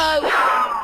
Uh-oh.